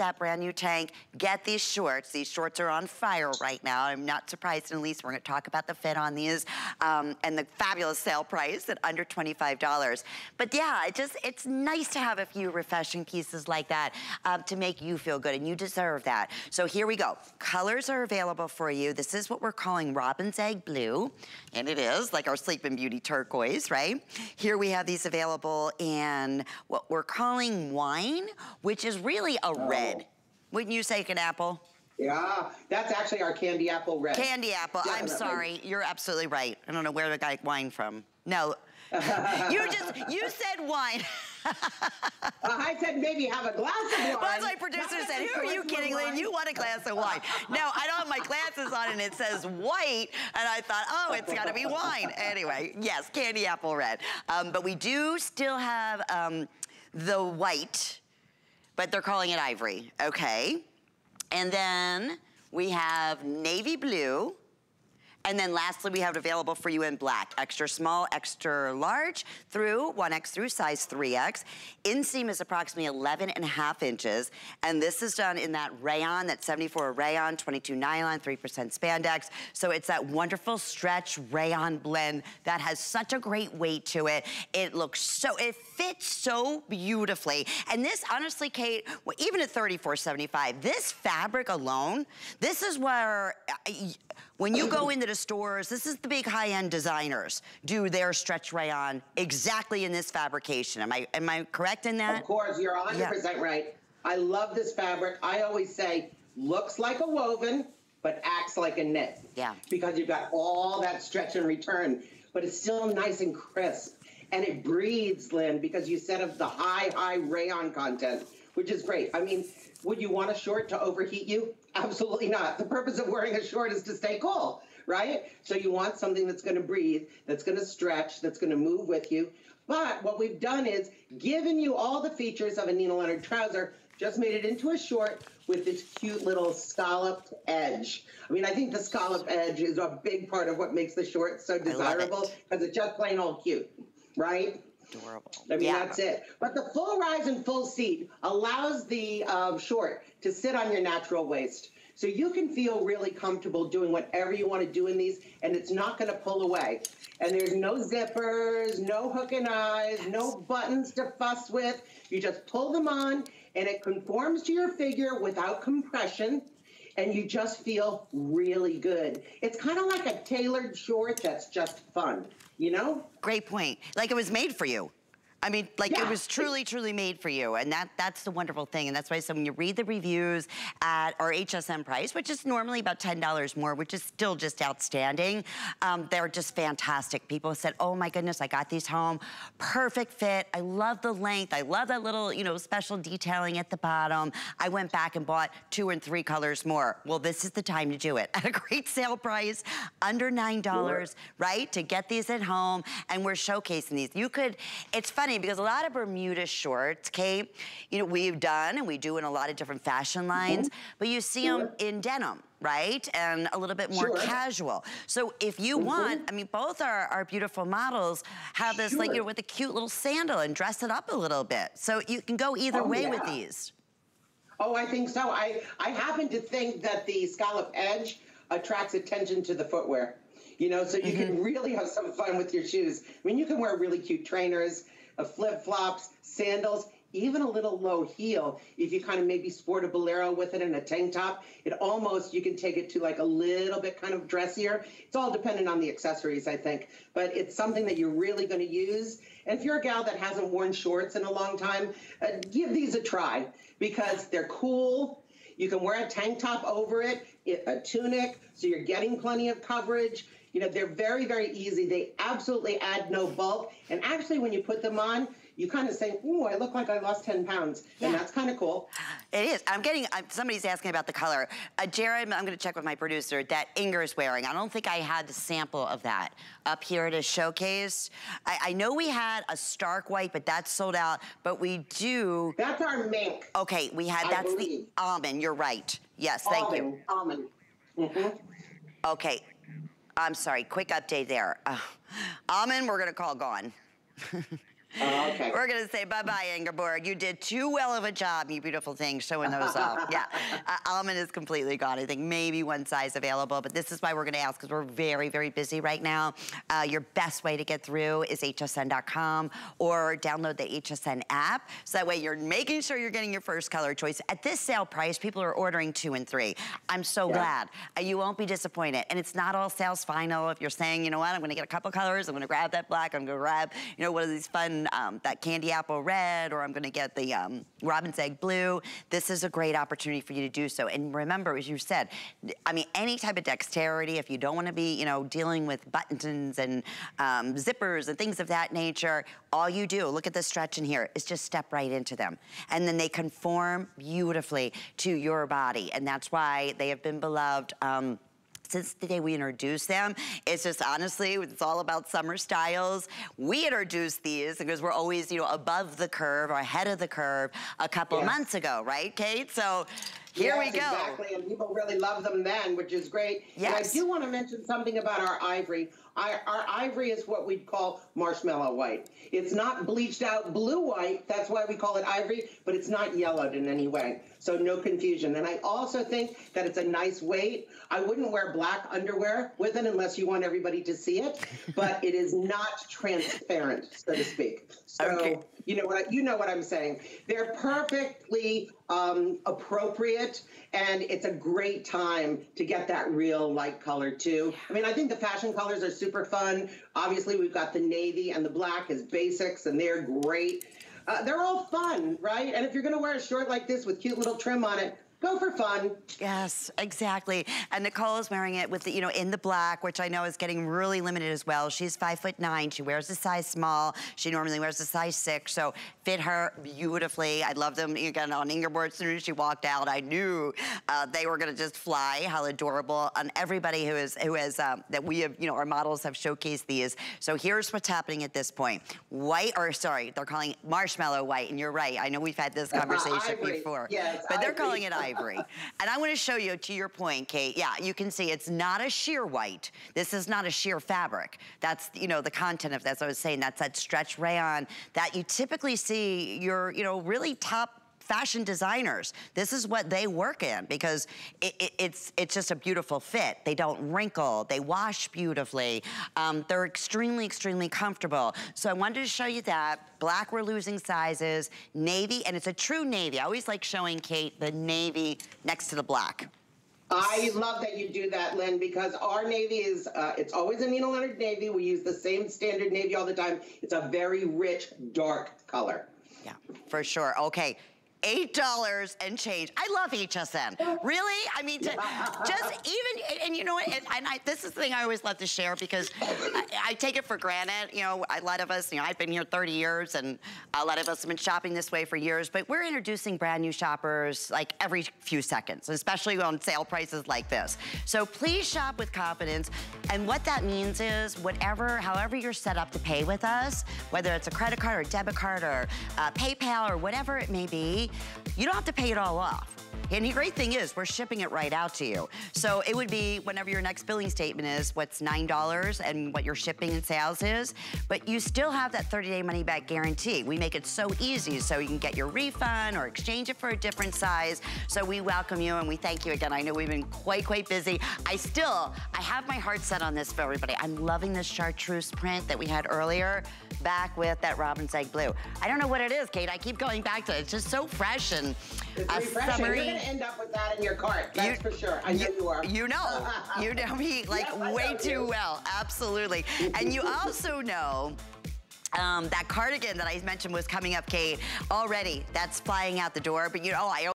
that brand new tank, get these shorts. These shorts are on fire right now. I'm not surprised, in the least we're gonna talk about the fit on these um, and the fabulous sale price at under $25. But yeah, it just, it's nice to have a few refreshing pieces like that um, to make you feel good and you deserve that. So here we go. Colors are available for you. This is what we're calling Robin's Egg Blue, and it is like our Sleeping Beauty turquoise, right? Here we have these available in what we're calling wine, which is really a oh. Red. Wouldn't you say, an apple? Yeah, that's actually our candy apple red. Candy apple, Definitely. I'm sorry. You're absolutely right. I don't know where the guy wine from. No, you just, you said wine. uh, I said maybe have a glass of wine. Well, my producer said, who are you kidding, Lynn? You want a glass of wine. no, I don't have my glasses on and it says white. And I thought, oh, it's gotta be wine. Anyway, yes, candy apple red. Um, but we do still have um, the white, but they're calling it ivory, okay? And then we have navy blue, and then lastly, we have it available for you in black. Extra small, extra large through 1X through size 3X. Inseam is approximately 11 and a half inches. And this is done in that rayon, that 74 rayon, 22 nylon, 3% spandex. So it's that wonderful stretch rayon blend that has such a great weight to it. It looks so, it fits so beautifully. And this, honestly, Kate, even at 34.75, this fabric alone, this is where, uh, when you go into the stores, this is the big high-end designers do their stretch rayon exactly in this fabrication. Am I am I correct in that? Of course, you're 100% yeah. right. I love this fabric. I always say, looks like a woven, but acts like a knit. Yeah. Because you've got all that stretch and return, but it's still nice and crisp. And it breathes, Lynn, because you said of the high, high rayon content, which is great. I mean, would you want a short to overheat you? Absolutely not. The purpose of wearing a short is to stay cool, right? So you want something that's going to breathe, that's going to stretch, that's going to move with you. But what we've done is given you all the features of a Nina Leonard trouser, just made it into a short with this cute little scalloped edge. I mean, I think the scalloped edge is a big part of what makes the short so desirable because it. it's just plain old cute, right? Adorable. I mean, yeah. that's it. But the full rise and full seat allows the um, short to sit on your natural waist. So you can feel really comfortable doing whatever you want to do in these, and it's not going to pull away. And there's no zippers, no hook and eyes, no buttons to fuss with. You just pull them on, and it conforms to your figure without compression and you just feel really good. It's kind of like a tailored short that's just fun you know? Great point. Like it was made for you. I mean, like yeah. it was truly, truly made for you. And that that's the wonderful thing. And that's why so when you read the reviews at our HSN price, which is normally about $10 more, which is still just outstanding, um, they're just fantastic. People said, oh my goodness, I got these home. Perfect fit. I love the length. I love that little, you know, special detailing at the bottom. I went back and bought two and three colors more. Well, this is the time to do it. At a great sale price, under $9, sure. right? To get these at home. And we're showcasing these. You could, it's funny, funny because a lot of Bermuda shorts, Kate, you know, we've done and we do in a lot of different fashion lines, mm -hmm. but you see sure. them in denim right? And a little bit more sure. casual. So if you mm -hmm. want, I mean, both our, our beautiful models have this sure. like, you know, with a cute little sandal and dress it up a little bit. So you can go either oh, way yeah. with these. Oh, I think so. I, I happen to think that the scallop edge attracts attention to the footwear. You know, so you mm -hmm. can mm-hmm. really have some fun with your shoes. I mean, you can wear really cute trainers flip flops, sandals, even a little low heel. If you kind of maybe sport a bolero with it and a tank top, it almost, you can take it to like a little bit kind of dressier. It's all dependent on the accessories, I think. But it's something that you're really going to use. And if you're a gal that hasn't worn shorts in a long time, uh, give these a try because they're cool. You can wear a tank top over it, a tunic, so you're getting plenty of coverage. You know, they're very, very easy. They absolutely add no bulk. And actually, when you put them on, you kind of say, "Ooh, I look like I lost 10 pounds," yeah. and that's kind of cool. It is. I'm getting. I'm, somebody's asking about the color. Uh, Jared, I'm going to check with my producer. That Inger is wearing. I don't think I had the sample of that up here at a showcase. I, I know we had a stark white, but that's sold out. But we do. That's our mink. Okay, we had. I that's believe. the almond. You're right. Yes, almond, thank you. Almond. Mm-hmm. Okay, I'm sorry, quick update there. Uh, almond, we're gonna call gone. Okay. We're gonna say bye-bye, Ingeborg. You did too well of a job, you beautiful thing, showing those off. Yeah, uh, almond is completely gone. I think maybe one size available, but this is why we're gonna ask because we're very, very busy right now. Uh, your best way to get through is hsn.com or download the HSN app. So that way you're making sure you're getting your first color choice. At this sale price, people are ordering two and three. I'm so yeah. glad. Uh, you won't be disappointed. And it's not all sales final. If you're saying, you know what, I'm gonna get a couple colors, I'm gonna grab that black, I'm gonna grab, you know, one of these fun, um, that candy apple red, or I'm gonna get the um, robin's egg blue. This is a great opportunity for you to do so. And remember, as you said, I mean, any type of dexterity, if you don't wanna be, you know, dealing with buttons and um, zippers and things of that nature, all you do, look at the stretch in here, is just step right into them. And then they conform beautifully to your body. And that's why they have been beloved um, since the day we introduced them. It's just honestly, it's all about summer styles. We introduced these because we're always, you know, above the curve or ahead of the curve a couple yes. months ago, right, Kate? So here yes, we go. exactly, and people really love them then, which is great. Yes. And I do want to mention something about our ivory. Our, our, ivory is what we'd call marshmallow white. It's not bleached out blue white. That's why we call it ivory, but it's not yellowed in any way. So no confusion. And I also think that it's a nice weight. I wouldn't wear black underwear with it unless you want everybody to see it, but it is not transparent, so to speak. So okay. you know what I, you know what I'm saying. They're perfectly um, appropriate, and it's a great time to get that real light color too. I mean, I think the fashion colors are super fun. Obviously, we've got the navy and the black as basics, and they're great. Uh, they're all fun, right? And if you're going to wear a short like this with cute little trim on it, go for fun. Yes, exactly. And Nicole is wearing it with the, you know, in the black, which I know is getting really limited as well. She's five foot nine. She wears a size small. She normally wears a size six, so fit her beautifully. I love them. Again, on Ingeborg, as soon as she walked out, I knew uh, they were gonna just fly. How adorable. And everybody who is, who has, um, that we have, you know, our models have showcased these. So here's what's happening at this point. White, or sorry, they're calling it marshmallow white, and you're right. I know we've had this conversation uh, before. Yes, but they're calling it ivory. and I want to show you, to your point, Kate, yeah, you can see it's not a sheer white. This is not a sheer fabric. That's, you know, the content of that. I was saying, that's that stretch rayon that you typically see your, you know, really top fashion designers. This is what they work in because it, it, it's it's just a beautiful fit. They don't wrinkle. They wash beautifully. Um, they're extremely, extremely comfortable. So I wanted to show you that. Black, we're losing sizes. Navy, and it's a true navy. I always like showing Kate the navy next to the black. I love that you do that, Lynn, because our Navy is, uh, it's always a Nina Leonard Navy. We use the same standard Navy all the time. It's a very rich, dark color. Yeah, for sure. Okay, $8 and change. I love HSN. Really? I mean, to, just even, and you know what, and, and I, this is the thing I always love to share because I, I, take it for granted. You know, a lot of us, you know, I've been here 30 years and a lot of us have been shopping this way for years, but we're introducing brand new shoppers like every few seconds, especially on sale prices like this. So please shop with confidence. And what that means is whatever, however you're set up to pay with us, whether it's a credit card or debit card or uh, PayPal or whatever it may be, you don't have to pay it all off. And the great thing is, we're shipping it right out to you. So it would be whenever your next billing statement is, what's $9 and what your shipping and sales is, but you still have that 30-day money-back guarantee. We make it so easy so you can get your refund or exchange it for a different size. So we welcome you and we thank you again. I know we've been quite, quite busy. I still, I have my heart set on this for everybody. I'm loving this chartreuse print that we had earlier back with that robin's egg blue. I don't know what it is, Kate. I keep going back to it. It's just so fresh and it's uh, summery. You're gonna end up with that in your cart. That's you, for sure. I know you, you are. You know, you know me like yes, way too well. Absolutely. and you also know um, that cardigan that I mentioned was coming up, Kate, already. That's flying out the door. But you know, I